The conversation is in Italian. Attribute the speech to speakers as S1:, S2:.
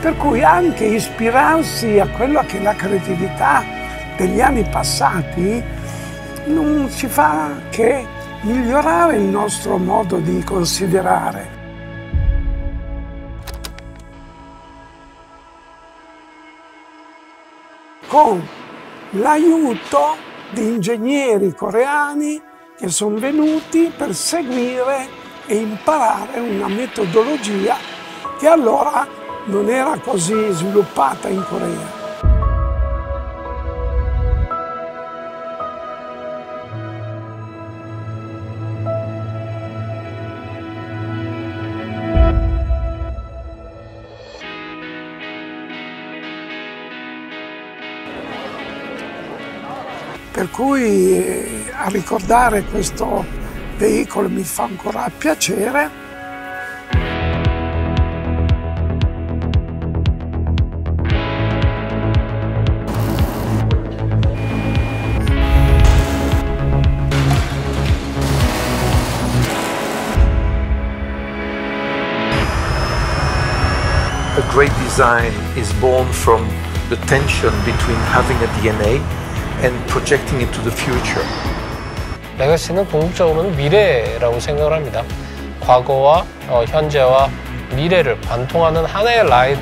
S1: Per cui anche ispirarsi a quella che è la creatività degli anni passati non ci fa che migliorare il nostro modo di considerare. Con l'aiuto di ingegneri coreani che sono venuti per seguire e imparare una metodologia che allora non era così sviluppata in Corea. Per cui eh, a ricordare questo veicolo mi fa ancora piacere.
S2: Great design is born from the tension between having a DNA and projecting it to the future.
S3: 레거시는 궁극적으로는 미래라고 생각을 합니다. 과거와 어, 현재와 미래를 관통하는 하나의 라인